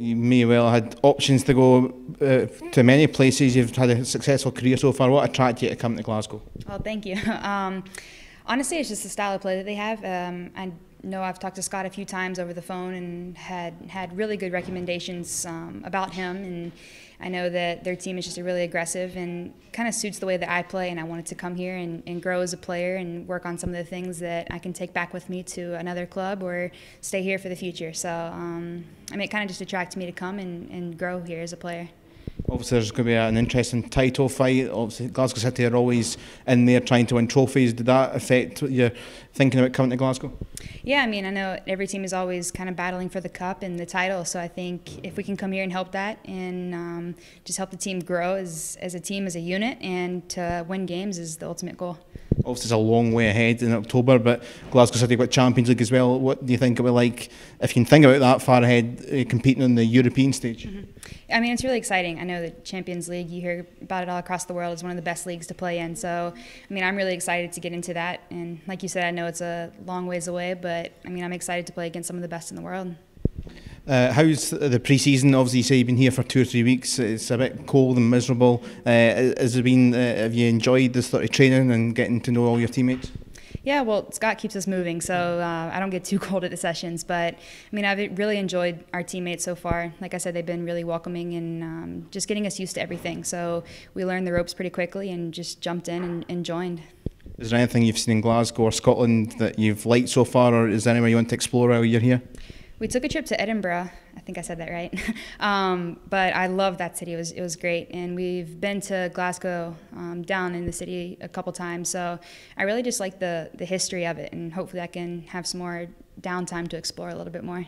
You may well had options to go uh, to many places. You've had a successful career so far. What attracted you to come to Glasgow? Well, thank you. Um, honestly, it's just the style of play that they have. Um, I know I've talked to Scott a few times over the phone and had had really good recommendations um, about him, and I know that their team is just really aggressive and kind of suits the way that I play. And I wanted to come here and, and grow as a player and work on some of the things that I can take back with me to another club or stay here for the future. So um, I mean, it kind of just attracted me to come and, and grow here as a player. Obviously, there's going to be an interesting title fight. Obviously, Glasgow City are always in there trying to win trophies. Did that affect your thinking about coming to Glasgow? Yeah, I mean, I know every team is always kind of battling for the cup and the title. So I think if we can come here and help that and um, just help the team grow as, as a team, as a unit, and to win games is the ultimate goal. Obviously, it's a long way ahead in October, but Glasgow City got Champions League as well. What do you think it will be like if you can think about that far ahead, uh, competing on the European stage? Mm-hmm. I mean, it's really exciting. I know the Champions League, you hear about it all across the world, is one of the best leagues to play in. So, I mean, I'm really excited to get into that. And like you said, I know it's a long ways away, but I mean, I'm excited to play against some of the best in the world. Uh, how's the pre-season? Obviously, you say you've been here for two or three weeks. It's a bit cold and miserable. Uh, has it been? Uh, have you enjoyed this sort of training and getting to know all your teammates? Yeah, well, Scott keeps us moving, so uh, I don't get too cold at the sessions. But I mean, I've really enjoyed our teammates so far. Like I said, they've been really welcoming and um, just getting us used to everything. So we learned the ropes pretty quickly and just jumped in and, and joined. Is there anything you've seen in Glasgow or Scotland that you've liked so far, or is there anywhere you want to explore while you're here? We took a trip to Edinburgh. I think I said that right. um, but I love that city. It was it was great, and we've been to Glasgow, um, down in the city a couple times. So I really just like the the history of it, and hopefully I can have some more downtime to explore a little bit more.